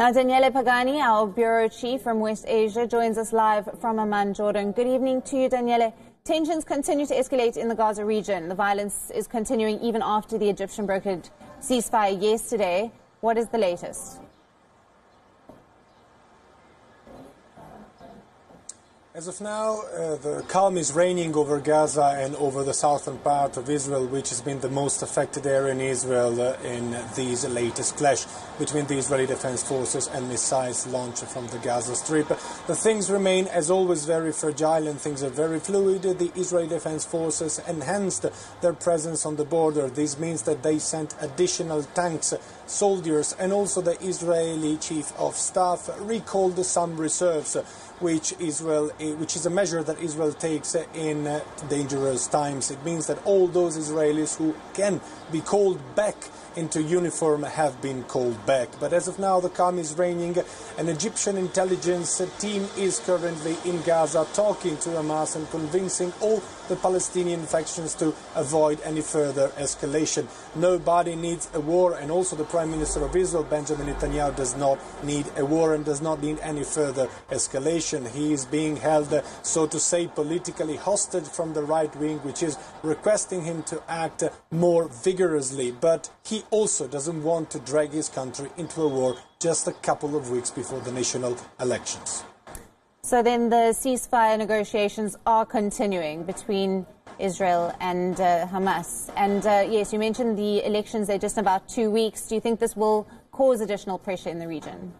Now, Daniele Pagani, our bureau chief from West Asia, joins us live from Amman, Jordan. Good evening to you, Daniele. Tensions continue to escalate in the Gaza region. The violence is continuing even after the Egyptian brokered ceasefire yesterday. What is the latest? As of now, uh, the calm is reigning over Gaza and over the southern part of Israel, which has been the most affected area in Israel uh, in these latest clash between the Israeli Defense Forces and missiles launched from the Gaza Strip. The things remain, as always, very fragile and things are very fluid. The Israeli Defense Forces enhanced their presence on the border. This means that they sent additional tanks, soldiers, and also the Israeli Chief of Staff recalled some reserves which Israel, eh, which is a measure that Israel takes in uh, dangerous times. It means that all those Israelis who can be called back into uniform have been called back. But as of now, the calm is reigning. An Egyptian intelligence team is currently in Gaza talking to Hamas and convincing all the Palestinian factions to avoid any further escalation. Nobody needs a war, and also the Prime Minister of Israel, Benjamin Netanyahu, does not need a war and does not need any further escalation. He is being held, so to say, politically hostage from the right wing, which is requesting him to act more vigorously. But he also doesn't want to drag his country into a war just a couple of weeks before the national elections. So then the ceasefire negotiations are continuing between Israel and uh, Hamas. And uh, yes, you mentioned the elections, they're just about two weeks. Do you think this will cause additional pressure in the region?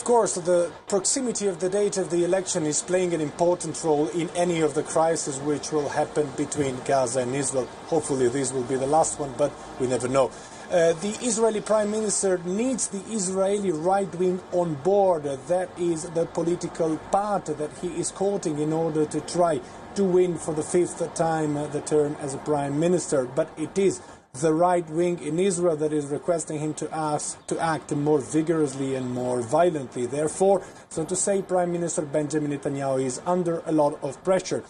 Of course, the proximity of the date of the election is playing an important role in any of the crises which will happen between Gaza and Israel. Hopefully, this will be the last one, but we never know. Uh, the Israeli Prime Minister needs the Israeli right wing on board. That is the political part that he is courting in order to try to win for the fifth time the term as a Prime Minister. But it is the right wing in Israel that is requesting him to ask to act more vigorously and more violently. Therefore, so to say, Prime Minister Benjamin Netanyahu is under a lot of pressure.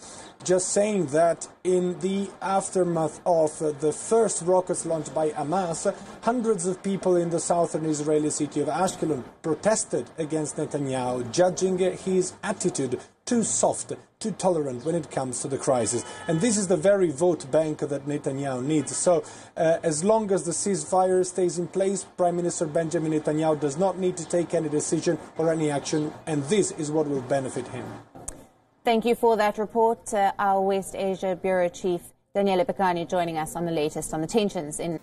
Just saying that in the aftermath of the first rockets launched by Hamas, hundreds of people in the southern Israeli city of Ashkelon protested against Netanyahu, judging his attitude too soft, too tolerant when it comes to the crisis. And this is the very vote bank that Netanyahu needs. So, uh, as long as the ceasefire stays in place, Prime Minister Benjamin Netanyahu does not need to take any decision or any action, and this is what will benefit him. Thank you for that report. Uh, our West Asia Bureau Chief, Daniele Pagani, joining us on the latest on the tensions in.